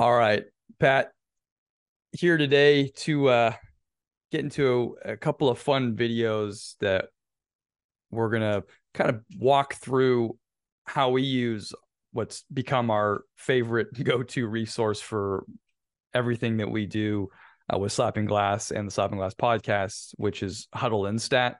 All right, Pat, here today to uh, get into a, a couple of fun videos that we're going to kind of walk through how we use what's become our favorite go-to resource for everything that we do uh, with Slappin' Glass and the Slappin' Glass podcast, which is Hudl Instat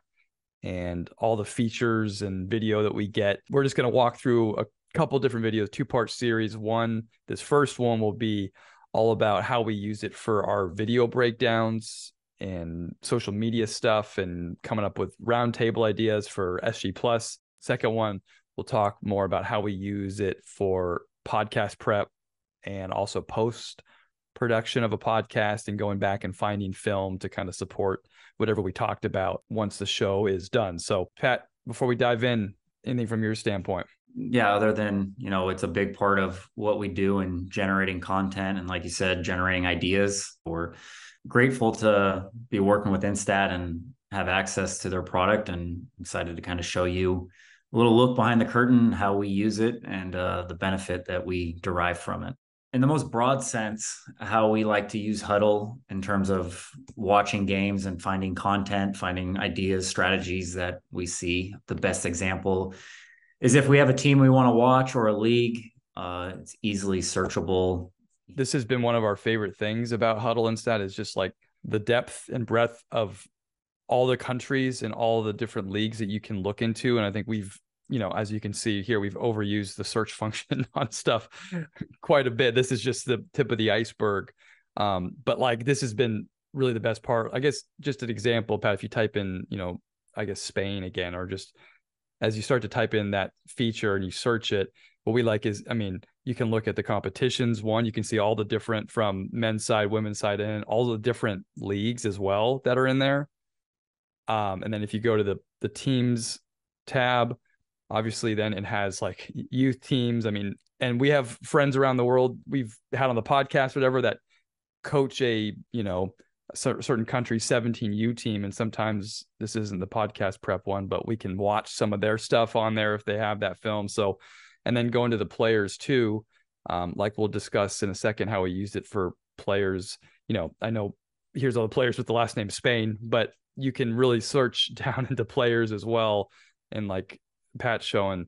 and all the features and video that we get. We're just going to walk through a couple different videos, two part series. One, this first one will be all about how we use it for our video breakdowns and social media stuff and coming up with roundtable ideas for SG Plus. Second one, we'll talk more about how we use it for podcast prep and also post production of a podcast and going back and finding film to kind of support whatever we talked about once the show is done. So, Pat, before we dive in, anything from your standpoint? Yeah, other than, you know, it's a big part of what we do in generating content and like you said, generating ideas. We're grateful to be working with Instat and have access to their product and excited to kind of show you a little look behind the curtain, how we use it and uh, the benefit that we derive from it in the most broad sense, how we like to use Hudl in terms of watching games and finding content, finding ideas, strategies that we see. The best example is if we have a team we want to watch or a league, uh, it's easily searchable. This has been one of our favorite things about Hudl Instat is just like the depth and breadth of all the countries and all the different leagues that you can look into. And I think we've you know, as you can see here, we've overused the search function on stuff quite a bit. This is just the tip of the iceberg. Um, but like this has been really the best part. I guess just an example, Pat, if you type in, you know, I guess Spain again, or just as you start to type in that feature and you search it, what we like is, I mean, you can look at the competitions. One, you can see all the different from men's side, women's side, and all the different leagues as well that are in there. Um, and then if you go to the the teams tab, obviously then it has like youth teams i mean and we have friends around the world we've had on the podcast whatever that coach a you know certain country 17u team and sometimes this isn't the podcast prep one but we can watch some of their stuff on there if they have that film. So and then going to the players too um, like we'll discuss in a second how we used it for players. You know i know here's all the players with the last name spain but you can really search down into players as well. And like Pat showing,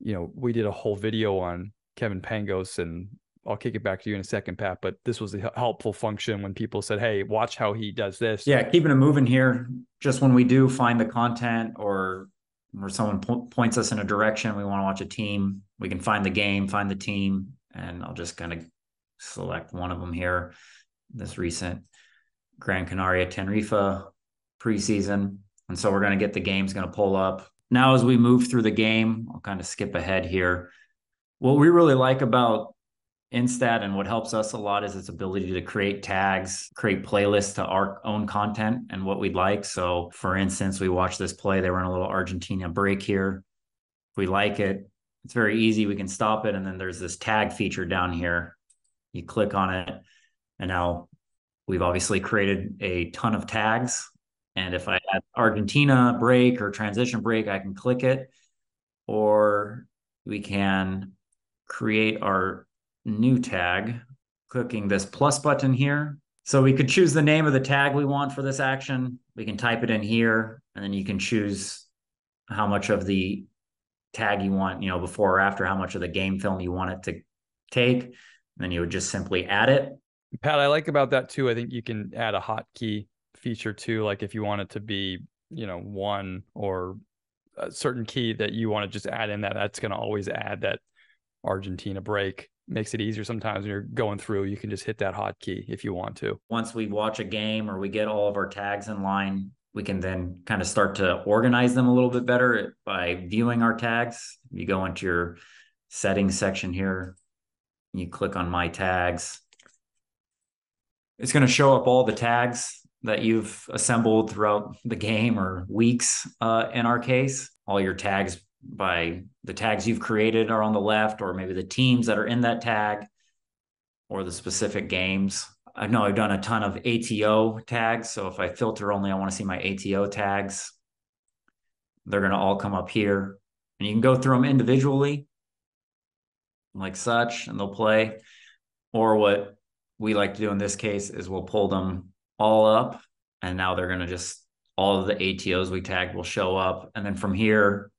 you know, we did a whole video on Kevin Pangos and I'll kick it back to you in a second, Pat. But this was a helpful function when people said, "Hey, watch how he does this." Yeah, keeping it moving here. Just when we do find the content, or or someone po- points us in a direction, we want to watch a team. We can find the game, find the team, and I'll just kind of select one of them here. This recent Gran Canaria Tenerife preseason, and so we're going to get the game's going to pull up now as we move through the game, I'll kind of skip ahead here. What we really like about Instat and what helps us a lot is its ability to create tags, create playlists to our own content and what we'd like. So, for instance, we watch this play, they run a little Argentina break here. If we like it, it's very easy. We can stop it. And then there's this tag feature down here. You click on it, and now we've obviously created a ton of tags and if I have Argentina break or transition break, I can click it, or we can create our new tag, clicking this plus button here. So we could choose the name of the tag we want for this action. We can type it in here, and then you can choose how much of the tag you want, you know, before or after, how much of the game film you want it to take. And then you would just simply add it. Pat, I like about that too. I think you can add a hotkey feature too like if you want it to be you know one or a certain key that you want to just add in that that's going to always add that argentina break makes it easier sometimes when you're going through you can just hit that hotkey if you want to. Once we watch a game or we get all of our tags in line we can then kind of start to organize them a little bit better by viewing our tags. You go into your settings section here you click on my tags. It's going to show up all the tags that you've assembled throughout the game or weeks uh, in our case. All your tags by the tags you've created are on the left, or maybe the teams that are in that tag or the specific games. I know I've done a ton of ATO tags. So if I filter only, I want to see my ATO tags. They're going to all come up here. And you can go through them individually like such, and they'll play. Or what we like to do in this case is we'll pull them all up and now they're going to just all of the ATOs we tagged will show up. And then from here,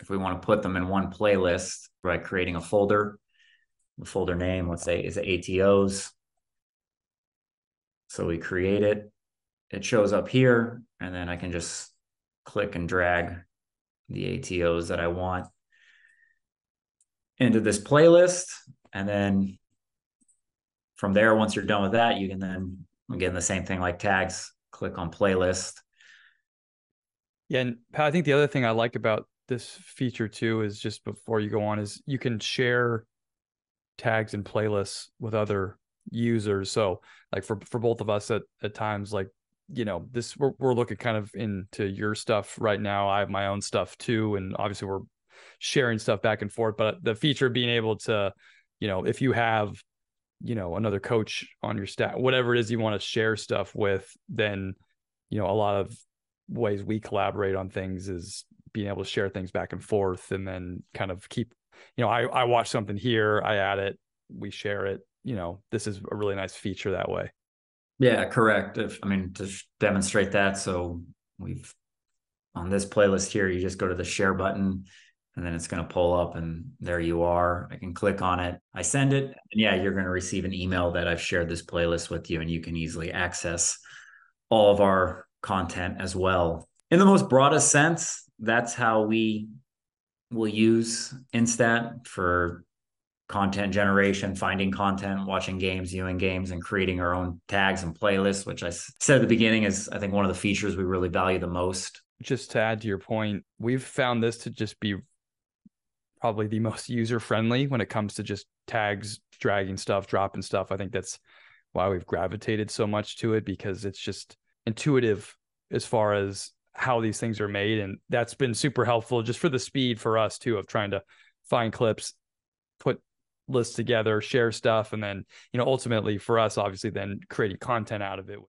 if we want to put them in one playlist by creating a folder, the folder name, let's say is ATOs. So we create it, it shows up here, and then I can just click and drag the ATOs that I want into this playlist. And then from there, once you're done with that, you can then again the same thing like tags, click on playlist. Yeah, and I think the other thing I like about this feature too is just before you go on is you can share tags and playlists with other users. So like for for both of us at at times like you know this we're, we're looking kind of into your stuff right now. I have my own stuff too and obviously we're sharing stuff back and forth but the feature of being able to you know if you have you know another coach on your staff whatever it is you want to share stuff with then you know a lot of ways we collaborate on things is being able to share things back and forth and then kind of keep you know i i watch something here i add it we share it you know this is a really nice feature that way yeah correct if i mean to demonstrate that so we've on this playlist here you just go to the share button and then it's going to pull up and there you are. I can click on it. I send it. And yeah, you're going to receive an email that I've shared this playlist with you and you can easily access all of our content as well. In the most broadest sense, that's how we will use Instat for content generation, finding content, watching games, viewing games, and creating our own tags and playlists, which I said at the beginning is, I think, one of the features we really value the most. Just to add to your point, we've found this to just be probably the most user friendly when it comes to just tags, dragging stuff, dropping stuff. I think that's why we've gravitated so much to it because it's just intuitive as far as how these things are made. And that's been super helpful just for the speed for us too of trying to find clips, put lists together, share stuff, and then, you know, ultimately for us, obviously then creating content out of it.